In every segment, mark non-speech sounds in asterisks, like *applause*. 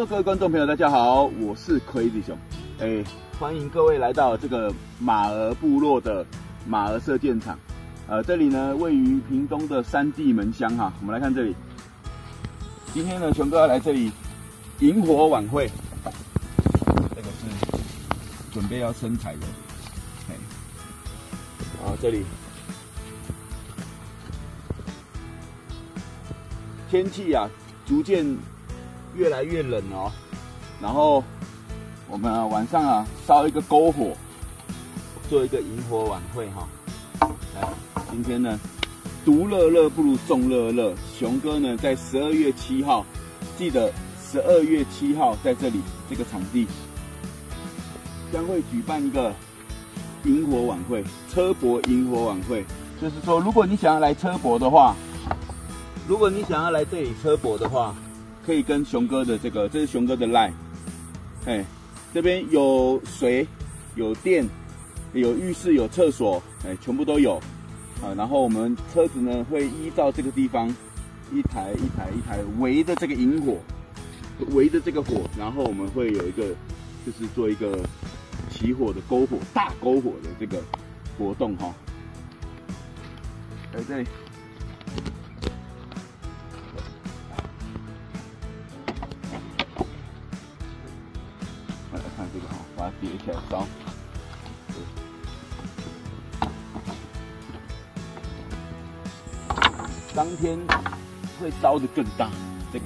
Hello，各位观众朋友，大家好，我是 Crazy 熊，哎，欢迎各位来到这个马儿部落的马儿射箭场。呃，这里呢位于屏东的三地门乡哈。我们来看这里，今天呢，熊哥要来这里萤火晚会，这个是准备要生彩的。哎，啊，这里天气啊，逐渐。越来越冷哦，然后我们啊晚上啊烧一个篝火，做一个萤火晚会哈。来，今天呢独乐乐不如众乐乐，熊哥呢在十二月七号，记得十二月七号在这里这个场地将会举办一个萤火晚会，车博萤火晚会。就是说，如果你想要来车博的话，如果你想要来这里车博的话。可以跟熊哥的这个，这是熊哥的 line，哎，这边有水，有电，有浴室，有厕所，哎，全部都有，啊，然后我们车子呢会依照这个地方，一台一台一台围着这个引火，围着这个火，然后我们会有一个，就是做一个起火的篝火，大篝火的这个活动哈，在这里。叠起来烧，当天会烧的更大。这个。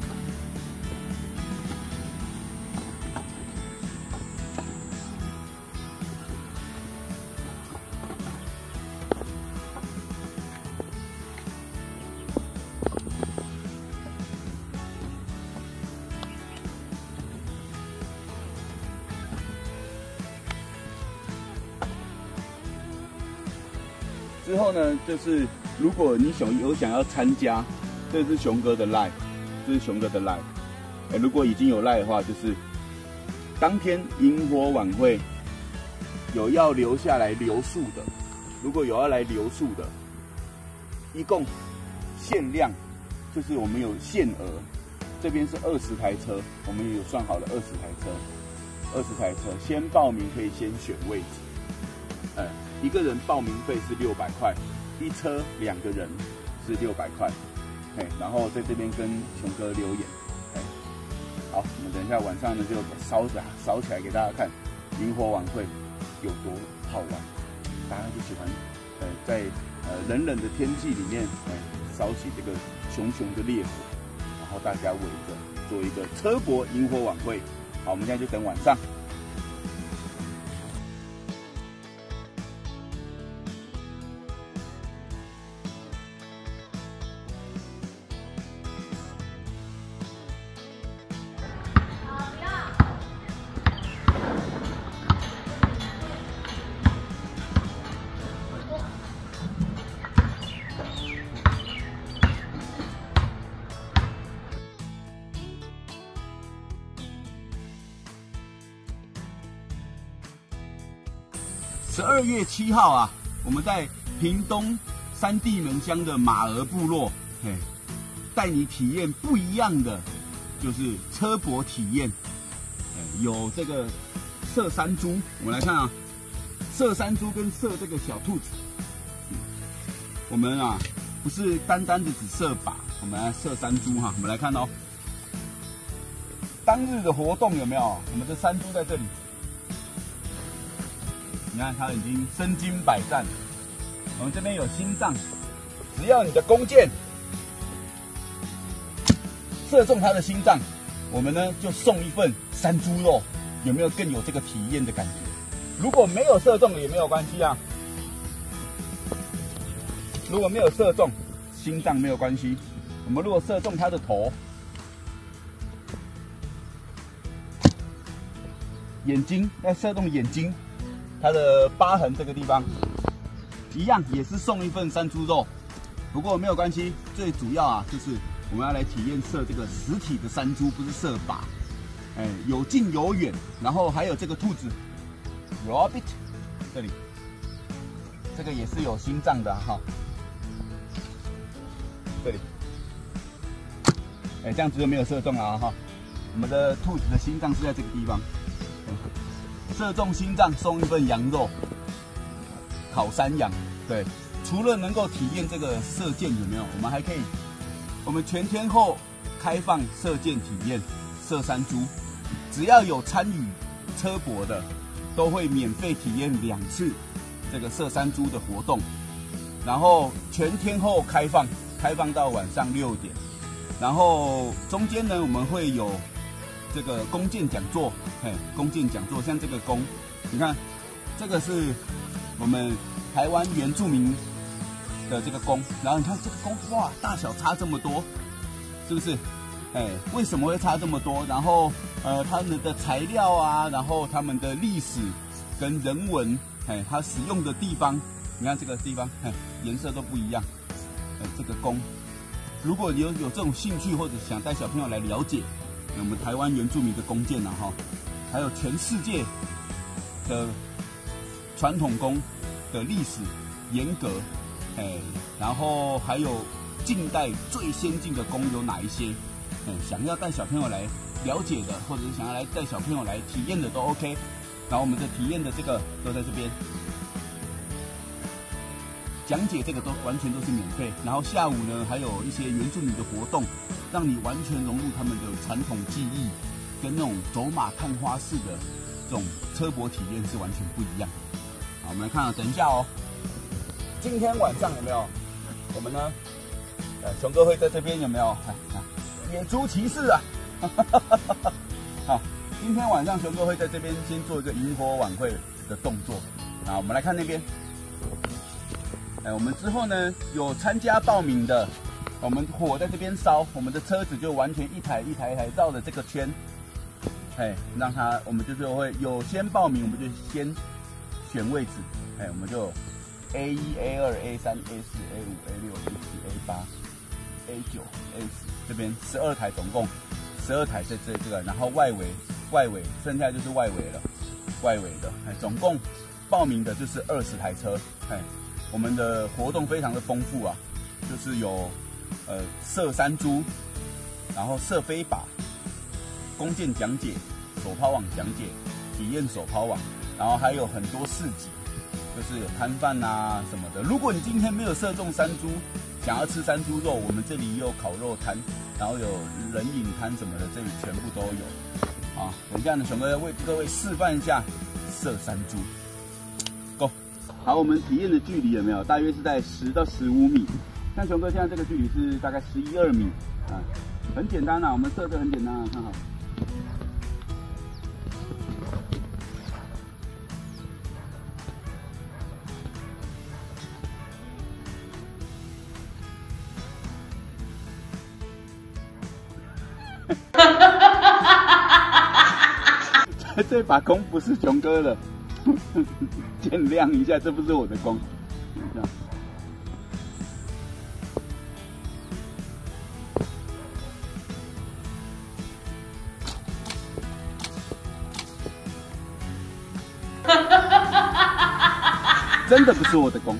就是如果你想有想要参加，这是熊哥的 live，这是熊哥的 live。哎，如果已经有 live 的话，就是当天萤火晚会有要留下来留宿的，如果有要来留宿的，一共限量，就是我们有限额，这边是二十台车，我们有算好了二十台车，二十台车，先报名可以先选位置，哎。一个人报名费是六百块，一车两个人是六百块，哎，然后在这边跟熊哥留言，哎，好，我们等一下晚上呢就烧起来，烧起来给大家看，萤火晚会有多好玩，大家就喜欢，呃，在呃冷冷的天气里面，哎，烧起这个熊熊的烈火，然后大家围着做一个车博萤火晚会，好，我们现在就等晚上。月七号啊，我们在屏东三地门乡的马儿部落，嘿，带你体验不一样的，就是车博体验。有这个射山猪，我们来看啊，射山猪跟射这个小兔子。我们啊，不是单单的只射靶，我们来射山猪哈。我们来看哦，当日的活动有没有？我们的山猪在这里。你看，他已经身经百战。我们这边有心脏，只要你的弓箭射中他的心脏，我们呢就送一份山猪肉。有没有更有这个体验的感觉？如果没有射中也没有关系啊。如果没有射中心脏没有关系，我们如果射中他的头、眼睛，要射中眼睛。它的疤痕这个地方一样也是送一份山猪肉，不过没有关系，最主要啊就是我们要来体验射这个实体的山猪，不是射靶，哎，有近有远，然后还有这个兔子，rabbit，这里，这个也是有心脏的哈，这里，哎，这样子就没有射中了哈，我们的兔子的心脏是在这个地方，射中心脏送一份羊肉，烤山羊。对，除了能够体验这个射箭有没有，我们还可以，我们全天候开放射箭体验，射山猪，只要有参与车博的，都会免费体验两次这个射山猪的活动，然后全天候开放，开放到晚上六点，然后中间呢我们会有。这个弓箭讲座，嘿，弓箭讲座，像这个弓，你看，这个是我们台湾原住民的这个弓，然后你看这个弓，哇，大小差这么多，是不是？哎，为什么会差这么多？然后，呃，他们的材料啊，然后他们的历史跟人文，哎，它使用的地方，你看这个地方，哎，颜色都不一样，哎，这个弓，如果你有有这种兴趣或者想带小朋友来了解。我们台湾原住民的弓箭呐，哈，还有全世界的传统弓的历史严格，哎，然后还有近代最先进的弓有哪一些？哎，想要带小朋友来了解的，或者是想要来带小朋友来体验的都 OK。然后我们的体验的这个都在这边。讲解这个都完全都是免费，然后下午呢还有一些原住民的活动，让你完全融入他们的传统技艺，跟那种走马看花式的这种车博体验是完全不一样。好，我们来看啊，等一下哦，今天晚上有没有？我们呢？呃，熊哥会在这边有没有？*laughs* 野猪骑士啊！*laughs* 好，今天晚上熊哥会在这边先做一个萤火晚会的动作。啊，我们来看那边。哎，我们之后呢有参加报名的，我们火在这边烧，我们的车子就完全一台一台一台绕着这个圈，哎，让它我们就是会有先报名，我们就先选位置，哎，我们就 A 一 A 二 A 三 A 四 A 五 A 六 A 七 A 八 A 九 A 十这边十二台总共十二台在这这个，然后外围外围剩下就是外围了，外围的哎，总共报名的就是二十台车，哎。我们的活动非常的丰富啊，就是有呃射山猪，然后射飞靶，弓箭讲解，手抛网讲解，体验手抛网，然后还有很多市集，就是有摊贩啊什么的。如果你今天没有射中山猪，想要吃山猪肉，我们这里有烤肉摊，然后有冷饮摊什么的，这里全部都有。啊，等一下呢，熊哥要为各位示范一下射山猪。好，我们体验的距离有没有？大约是在十到十五米。像熊哥现在这个距离是大概十一二米啊，很简单啊，我们设置很简单啊，看好。*laughs* 这把弓不是熊哥的。*laughs* 见谅一下，这不是我的功。*laughs* *laughs* 真的不是我的功。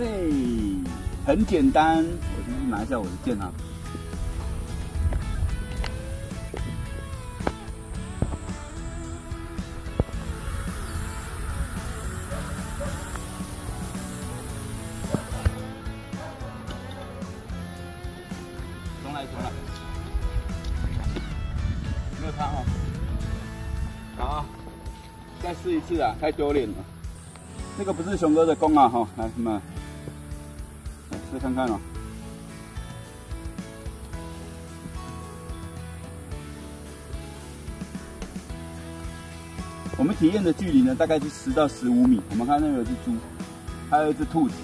哎，很简单，我先去拿一下我的剑啊。重来，重来，没有他哈。好，再试一次啊，太丢脸了。这个不是熊哥的弓啊，哈，来，什么？试看看哦。我们体验的距离呢，大概是十到十五米。我们看那边有只猪，还有一只兔子。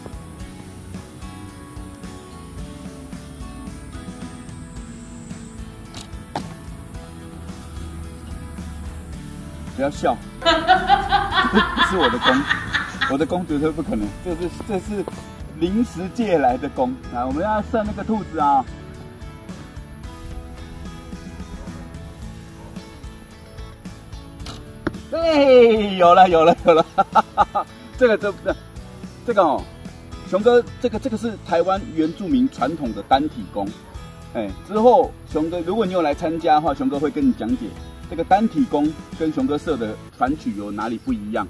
不要笑，*laughs* 不是我的公，我的公绝对不可能。这是，这是。临时借来的弓啊，我们要射那个兔子啊！对，有了有了有了，*laughs* 这个这这这个哦，熊哥，这个这个是台湾原住民传统的单体弓，哎，之后熊哥，如果你有来参加的话，熊哥会跟你讲解这个单体弓跟熊哥射的反曲有哪里不一样，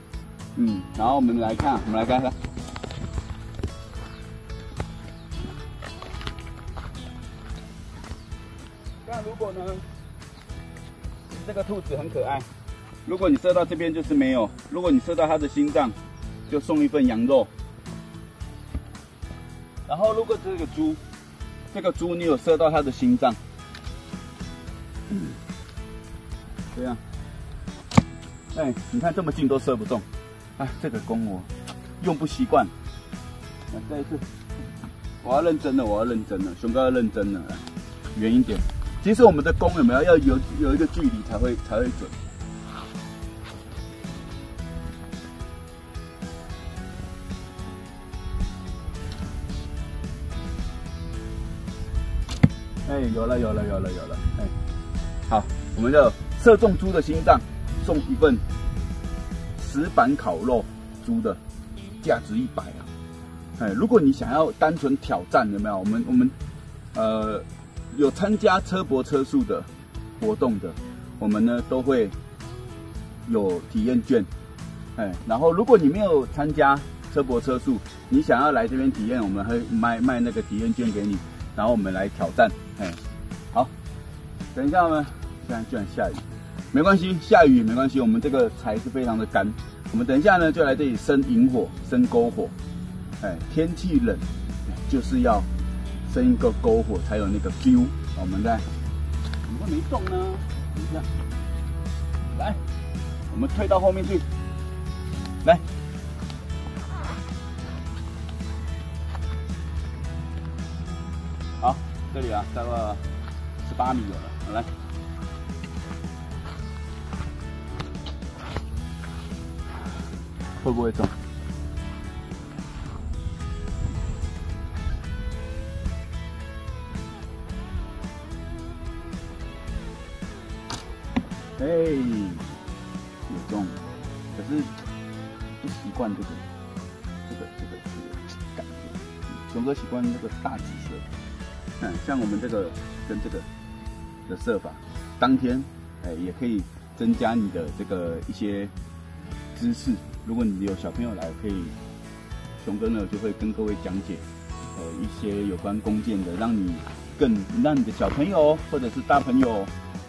嗯，然后我们来看，我们来看看。如果呢，这个兔子很可爱。如果你射到这边就是没有，如果你射到它的心脏，就送一份羊肉。然后如果这个猪，这个猪你有射到它的心脏，这样，哎，你看这么近都射不中，哎，这个弓我用不习惯。来再一次，我要认真了，我要认真了，熊哥要认真了，远一点。其实我们的弓有没有要有有一个距离才会才会准？哎，有了有了有了有了！哎，好，我们就射中猪的心脏，送一份石板烤肉猪的，价值一百啊！哎，如果你想要单纯挑战，有没有？我们我们呃。有参加车博车速的活动的，我们呢都会有体验券，哎，然后如果你没有参加车博车速，你想要来这边体验，我们会卖卖那个体验券给你，然后我们来挑战，哎，好，等一下呢，现在居然下雨，没关系，下雨没关系，我们这个柴是非常的干，我们等一下呢就来这里生萤火，生篝火，哎，天气冷，就是要。生一个篝火才有那个 feel。我们再，怎么会没动呢？等一下，来，我们退到后面去。来，好，这里啊，大概十八米有了。来，会不会中？哎，有中，可是不习惯这个，这个这个这个感觉。熊哥习惯这个大紫色，嗯，像我们这个跟这个的射法，当天哎也可以增加你的这个一些知识。如果你有小朋友来，可以熊哥呢就会跟各位讲解呃一些有关弓箭的，让你更让你的小朋友或者是大朋友。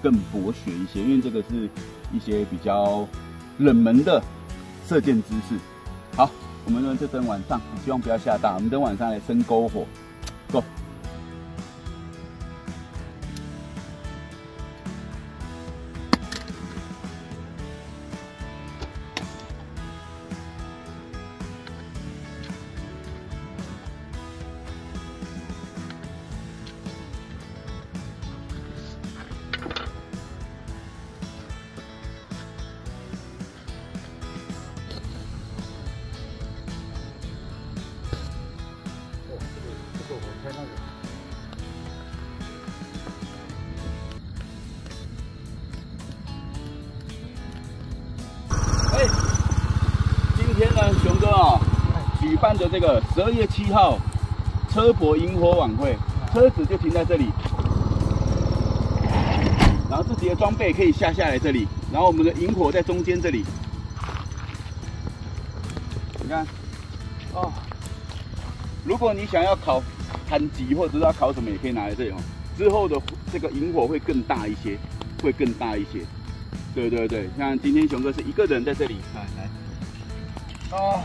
更博学一些，因为这个是一些比较冷门的射箭知识。好，我们呢就等晚上，希望不要下大，我们等晚上来生篝火。今天呢，熊哥啊，举办的这个十二月七号车博萤火晚会，车子就停在这里，然后自己的装备可以下下来这里，然后我们的萤火在中间这里，你看，哦，如果你想要烤。韩吉或者是要烤什么也可以拿来这里哦。之后的这个萤火会更大一些，会更大一些。对对对，像今天熊哥是一个人在这里，来来，啊，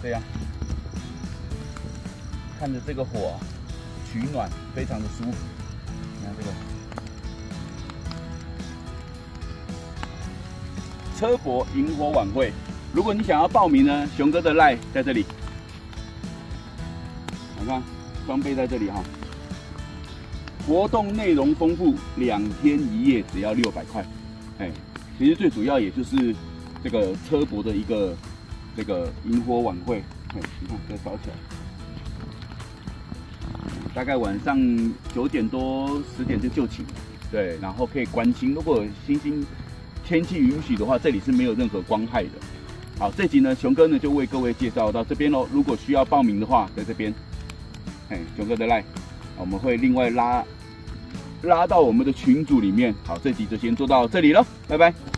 对呀，看着这个火取暖，非常的舒服。你看这个车博萤火晚会，如果你想要报名呢，熊哥的赖在这里，你看。装备在这里哈，活动内容丰富，两天一夜只要六百块，哎，其实最主要也就是这个车博的一个这个萤火晚会，哎，你看这烧起来，大概晚上九点多十点就就寝，对，然后可以观星。如果星星天气允许的话，这里是没有任何光害的。好，这集呢，熊哥呢就为各位介绍到这边喽。如果需要报名的话，在这边，哎，熊哥的赖，我们会另外拉。拉到我们的群组里面。好这集就先做到这里了拜拜。